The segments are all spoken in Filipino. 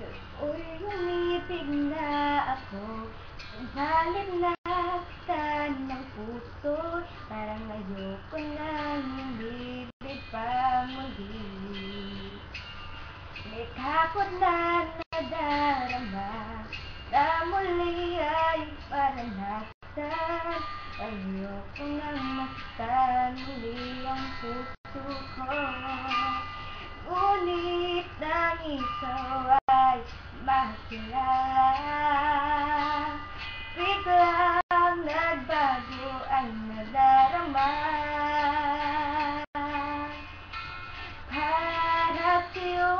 Uy, umibig na ako Balit na kita ng puso. Parang ayoko na bibig pa muli May takot na nadarama Na muli ay maranasan Ayoko na mastan muli ang puso ko. Ngunit nang ikaw ay makilala Biglang nagbago ang nadarama. Para sa'yo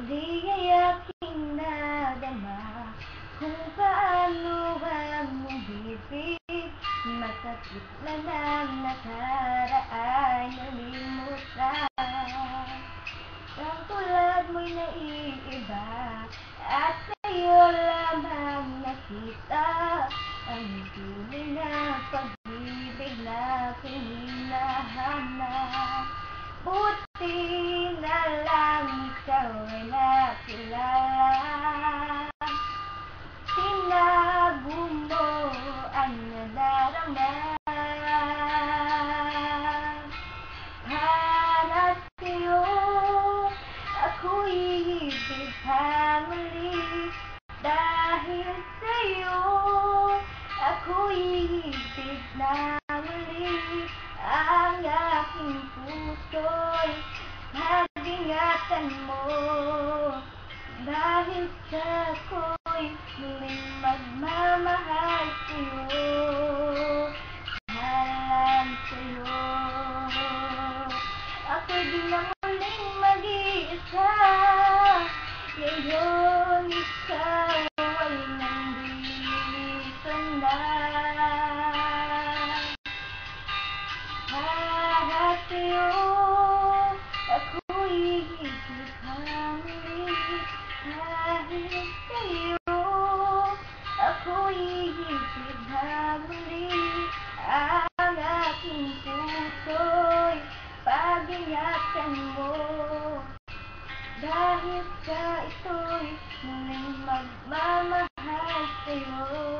Muli ay aking nadama Kung paano ang bibig Masakit na ng nakaraan nalimutan aking puso'y pag-ingatan mo. Dahil sa ako'y muling magmamahal sa'yo sa'yo ako'y pa muli Dahil sa'yo. Ako'y na muli Ang aking puso'y pag-ingatan mo Dahil sa ito'y muling magmamahal sa'yo